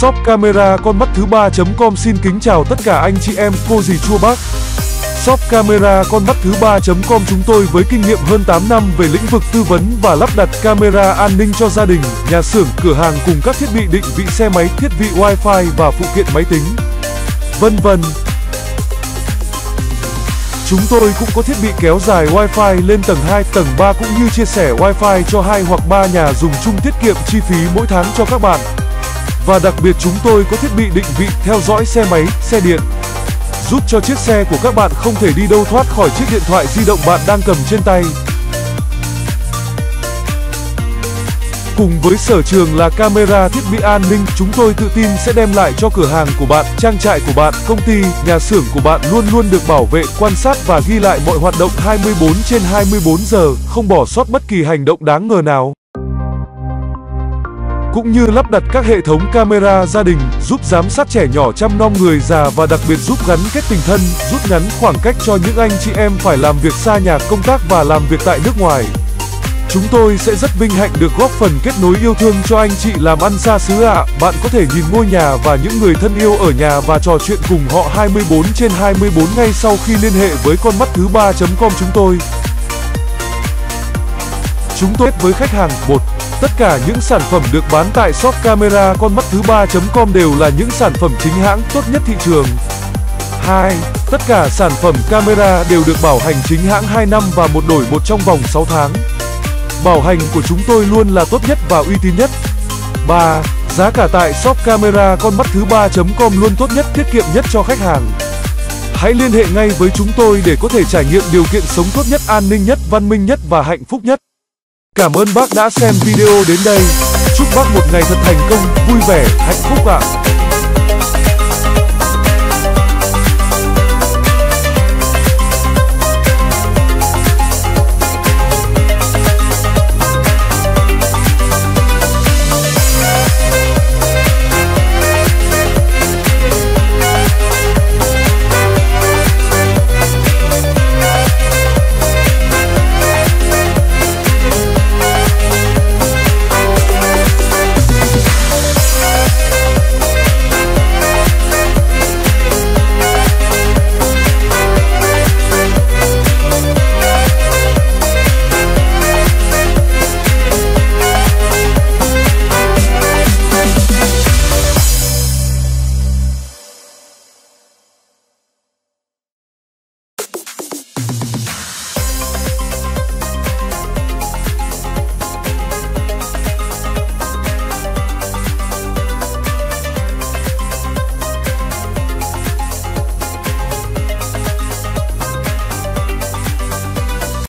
Shop camera con mắt thứ ba.com xin kính chào tất cả anh chị em, cô dì chua bác. Shop camera con mắt thứ ba.com chúng tôi với kinh nghiệm hơn 8 năm về lĩnh vực tư vấn và lắp đặt camera an ninh cho gia đình, nhà xưởng, cửa hàng cùng các thiết bị định vị xe máy, thiết bị wifi và phụ kiện máy tính. Vân vân. Chúng tôi cũng có thiết bị kéo dài Wi-Fi lên tầng 2, tầng 3 cũng như chia sẻ Wi-Fi cho hai hoặc ba nhà dùng chung tiết kiệm chi phí mỗi tháng cho các bạn. Và đặc biệt chúng tôi có thiết bị định vị theo dõi xe máy, xe điện giúp cho chiếc xe của các bạn không thể đi đâu thoát khỏi chiếc điện thoại di động bạn đang cầm trên tay. Cùng với sở trường là camera thiết bị an ninh, chúng tôi tự tin sẽ đem lại cho cửa hàng của bạn, trang trại của bạn, công ty, nhà xưởng của bạn luôn luôn được bảo vệ, quan sát và ghi lại mọi hoạt động 24 trên 24 giờ, không bỏ sót bất kỳ hành động đáng ngờ nào cũng như lắp đặt các hệ thống camera gia đình giúp giám sát trẻ nhỏ chăm nom người già và đặc biệt giúp gắn kết tình thân, rút ngắn khoảng cách cho những anh chị em phải làm việc xa nhà công tác và làm việc tại nước ngoài. Chúng tôi sẽ rất vinh hạnh được góp phần kết nối yêu thương cho anh chị làm ăn xa xứ ạ. À. Bạn có thể nhìn ngôi nhà và những người thân yêu ở nhà và trò chuyện cùng họ 24 trên 24 ngay sau khi liên hệ với con mắt thứ ba.com chúng tôi. Chúng tôi với khách hàng một Tất cả những sản phẩm được bán tại shop camera con mắt thứ ba.com đều là những sản phẩm chính hãng tốt nhất thị trường. 2. Tất cả sản phẩm camera đều được bảo hành chính hãng 2 năm và một đổi một trong vòng 6 tháng. Bảo hành của chúng tôi luôn là tốt nhất và uy tín nhất. 3. Giá cả tại shop camera con mắt thứ ba.com luôn tốt nhất tiết kiệm nhất cho khách hàng. Hãy liên hệ ngay với chúng tôi để có thể trải nghiệm điều kiện sống tốt nhất, an ninh nhất, văn minh nhất và hạnh phúc nhất. Cảm ơn bác đã xem video đến đây. Chúc bác một ngày thật thành công, vui vẻ, hạnh phúc ạ. À.